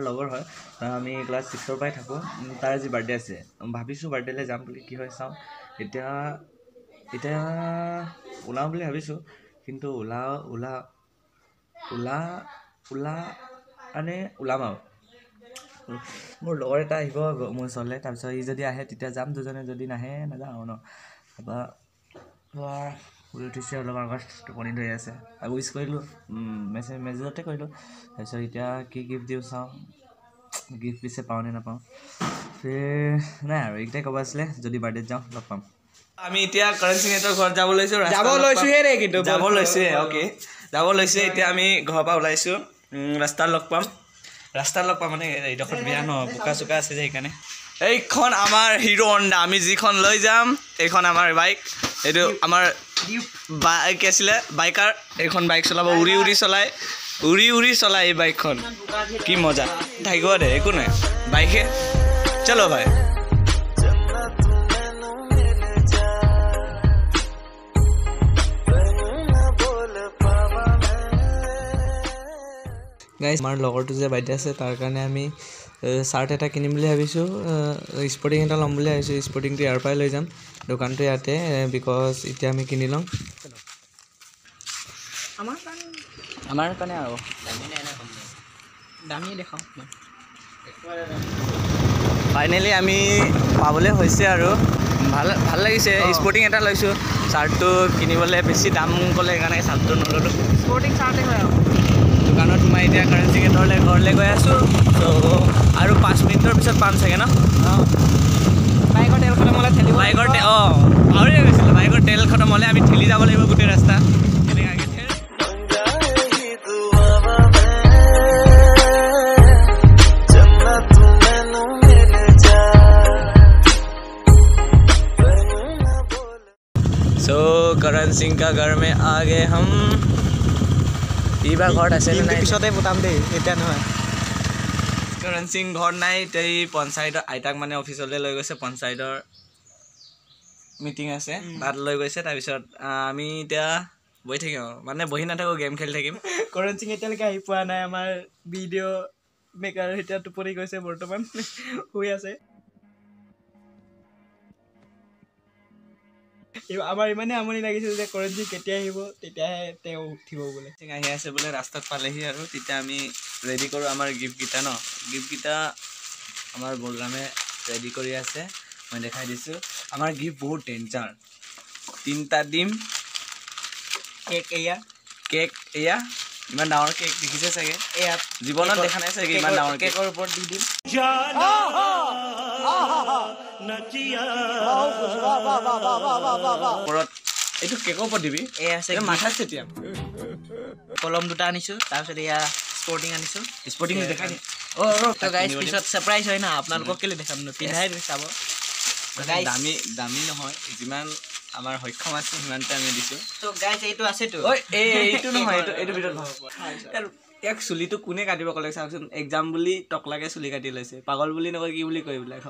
লগৰ হয় তাৰ আমি ক্লাছ ছিক্সৰ পৰাই থাকোঁ তাৰ আজি বাৰ্থডে আছে। ভাবিছোঁ বাৰ্থডেলৈ যাম বুলি কি হয় চাওঁ। এতিয়া এতিয়া ওলাওঁ বুলি ভাবিছোঁ কিন্তু ওলা ওলা ওলা ওলা মানে ওলাম আৰু। মোৰ লগৰ এটা আহিব মোৰ ওচৰলৈ তাৰপিছত ই যদি আহে তেতিয়া যাম দুজনে যদি নাহে নাযাওঁ ন। তাৰপৰা শুই উঠিছে অলপ আগত টোপনি ধৰি আছে। আৰু উইচ কৰিলোঁ মেছেজ মেছেজতে কৰিলোঁ। তাৰপিছত এতিয়া কি গিফ্ট দিওঁ চাওঁ। গিফ্ট পিছে পাওঁ নে নাপাওঁ। ফিৰ নাই আৰু এইকেইটাই ক'ব আছিলে যদি বাৰ্থডেত যাওঁ লগ পাম। আমি এতিয়া কৰণ সিংহেতৰ ঘৰত যাব লৈছো যাব। লৈছোহে দেই কিন্তু যাব লৈছোৱে অ'কে যাব লৈছোৱে এতিয়া আমি ঘৰৰ পৰা ওলাইছো। ৰাস্তাত লগ পাম। ৰাস্তাত লগ পাম মানে এইডোখৰত বিয়া ন বোকা চোকা আছে যে সেইকাৰণে। এইখন আমাৰ হিৰো হণ্ডা আমি যিখন লৈ যাম এইখন আমাৰ বাইক। এইটো আমাৰ কি আছিলে? বাইকাৰ এইখন বাইক চলাব উৰি উৰি চলাই উৰি উৰি চলাই এই বাইকখন। কি মজা। থাকিব দে একো নাই। বাইকে চলো ভাই। গাইজ আমাৰ লগৰটো যে বাৰ্থডে আছে তাৰ কাৰণে আমি চাৰ্ট এটা কিনিম বুলি ভাবিছোঁ। স্পৰ্টিং এটা ল'ম বুলি ভাবিছোঁ। স্পৰ্টিংটো ইয়াৰ পৰাই লৈ যাম। দোকানটো ইয়াতে বিকজ এতিয়া আমি কিনি লওঁ আমাৰ কাৰণে? আৰু। দামী দেখাওঁ ফাইনেলি আমি পাবলৈ হৈছে আৰু। ভাল ভাল লাগিছে। স্পৰ্টিং এটা লৈছোঁ। চাৰ্টটো কিনিবলৈ বেছি দাম ক'লে সেইকাৰণে চাৰ্টটো নল'লোঁ। স্পৰ্টিং চাৰ্টে হয় আৰু। দোকানত সোমাই এতিয়া কাৰেঞ্চি গেটৰলৈ ঘৰলৈ গৈ আছোঁ। চ' আৰু পাঁচ মিনিটৰ পিছত পাম চাগে ন? বাইকৰ তেল খতম হ'লে ঠেলিব বাইকৰ তে অঁ পাহৰিয়ে গৈছিলোঁ বাইকৰ তেল খতম হ'লে আমি ঠেলি যাব লাগিব গোটেই ৰাস্তা এনেকুৱাকৈ ঠেল सो करण सिंह का घर में आ गए हम ইবাৰ ঘৰত আছে নে নাই পিছতে পতাম দেই এতিয়া নহয় সিং ঘৰত নাই এতিয়া এই পঞ্চায়তৰ আইতাক মানে অফিচলৈ লৈ গৈছে পঞ্চায়তৰ মিটিং আছে তাত লৈ গৈছে তাৰপিছত আমি এতিয়া বহি থাকিম আৰু মানে বহি নাথাকোঁ গেম খেলি থাকিম। কৰণ সিং এতিয়ালৈকে আহি পোৱা নাই আমাৰ ভিডিঅ' মেকাৰ এতিয়া টোপনি গৈছে বৰ্তমান শুই আছে। আমাৰ ইমানেই আমনি লাগিছিল যে কৰণ সিং কেতিয়া আহিব তেতিয়াহে তেওঁ উঠিব বোলে। সিং আহি আছে বোলে ৰাস্তাত পালেহি আৰু তেতিয়া আমি ৰেডি কৰোঁ আমাৰ গিফ্টকেইটা ন গিফ্টকেইটা আমাৰ বলৰামে ৰেডি কৰি আছে মই দেখাই দিছোঁ আমাৰ গিফ্ট বহুত ডেঞ্জাৰ তিনিটা দিম কেক এয়া কেক এয়া ইমান ডাঙৰ কেক দেখিছে চাগে এয়া জীৱনত দেখা নাই চাগে ইমান ডাঙৰ কেক কেকৰ ওপৰত দি দিম ওপৰত এইটো কেকৰ ওপৰত দিবি এয়া আছে এই মাথাত চেতিয়াম কলম দুটা আনিছোঁ তাৰপিছত এয়া স্পৰ্টিং আনিছোঁ। স্পৰ্টিং দেখাই দিয়ে তো গাইজ পিছত ছাৰপ্ৰাইজ হয় না? আপোনালোকক কেলৈ দেখাম? ন পিন্ধাই চাব. দামী দামী নহয় যিমান আমাৰ সক্ষম আছে সিমানতে আমি দিছোঁ। তো গাইজ এইটো আছেতো। এইটো নহয় এইটো এইটো ভিতৰত ইয়াক চুলিটো কোনে কাটিব ক'লে? চাওকচোন এক্সাম বুলি টকলাকে চুলি কাটি লৈছে। পাগল বুলি নকয় কি বুলি কয় এইবিলাক?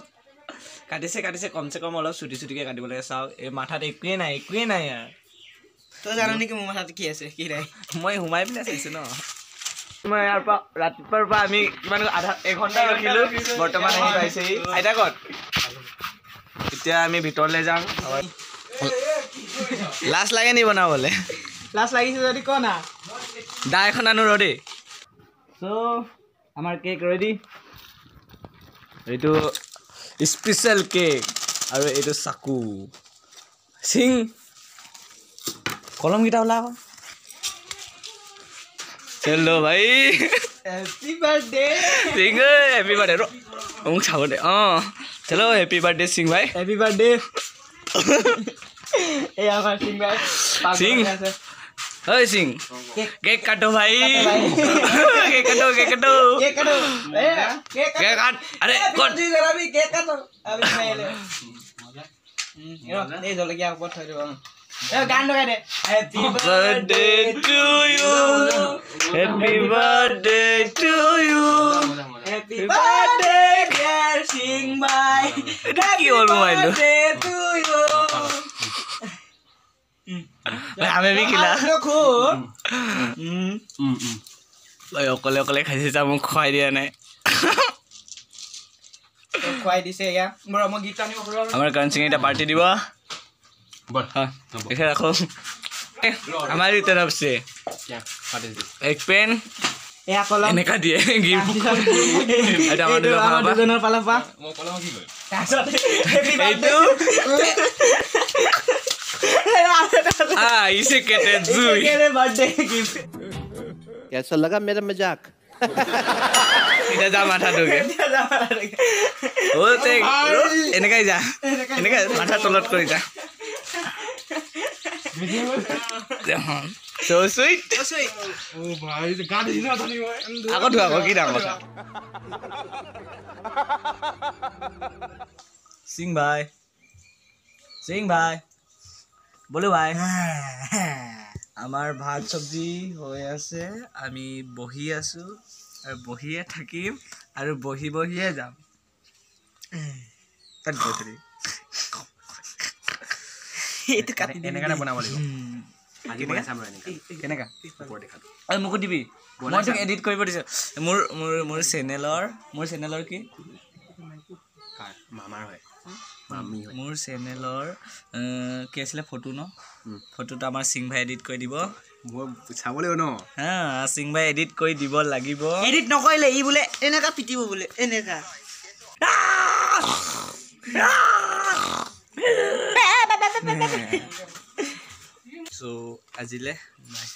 কাটিছে কাটিছে কমচে কম অলপ চুটি চুটিকৈ কাটিব লাগে। চাওক এই মাথাত একোৱে নাই একোৱে নাই ইয়াৰ। তই জানো নেকি মোৰ মাথাত কি আছে কি নাই? মই সোমাই পিনে চাইছোঁ ন? মই ইয়াৰ পৰা ৰাতিপুৱাৰ পৰা আমি কিমান আধা এঘণ্টা ৰখিলোঁ। বৰ্তমান আহি পাইছেহি। আইতা ক'ত? এতিয়া আমি ভিতৰলৈ যাম। লাজ লাগে নি বনাবলৈ? লাজ লাগিছে যদি ক না। দা এখন আনো ৰ দেই চ' আমাৰ কেক ৰেডি এইটো স্পেচিয়েল কেক আৰু এইটো চাকু। চিং কলমকেইটা ওলা আকৌ চেলো ভাই হেপী বাৰ্থডে চিং হেপী বাৰ্থডে ৰ মোক চাব দে অঁ চেলো হেপী বাৰ্থডে চিং ভাই হেপী বাৰ্থডে এই আমাৰ সিং ভাই সিং। আছে ঐ চিং কেক কাটো ভাই কেক কাটো কেক কাটো কেক কাটো এ কেক কেক কাট আৰে ক'ত কাটি জৰাবি কেক কাটো আমি খাই লে এই জলকীয়া ওপৰত থৈ দিব এ গান লগাই দে। Happy birthday to you. Happy birthday to you. Happy birthday dear Singh ভাই কি হ'ল মোবাইলটো টু ইউ আমি বি খিলা খুব ঐ অকলে অকলে খাইছে যা মোক খুৱাই দিয়া নাই। খুৱাই দিছে এয়া। মোৰ মই গীত আনিব আমাৰ কাৰণ সিং এতিয়া পাৰ্টি দিব। হয় এখানে রাখো এ, আমার দিতে ভাবছে এক পেন এয়া কলম এনেকা দিয়ে গিফ্ট এটা আমাৰ দুজনৰ ফালৰ পৰা। দুজনৰ ফালৰ পৰা তাৰপিছত happy birthday। আহ ইছে কেটে জুই কেলে birthday gift? कैसा लगा मेरा मजाक এতিয়া যা মাথাটোকে এতিয়া যাব লাগে। অ তে এনেকাই যা এনেকাই মাথা তলত কৰি যা So sweet. সিং ভাই বলো ভাই আমাৰ ভাত চব্জি হৈ আছে আমি বহি আছো আৰু বহিয়ে থাকিম আৰু বহি বহিয়ে যাম তাত itu kan? Ini kan? apa nama মোকো দিবি মই তোক এডিট কৰিব দিছোঁ মোৰ মোৰ মোৰ চেনেলৰ মোৰ চেনেলৰ কি মামাৰ হয় মোৰ চেনেলৰ কি আছিলে ফটো ন ফটোটো আমাৰ সিং ভাই এডিট কৰি দিব চাব লাগিব ন হা সিং ভাই এডিট কৰি দিব লাগিব এডিট নকৰিলে ই বোলে এনেকুৱা পিটিব বোলে এনেকুৱা চ' আজিলে বাই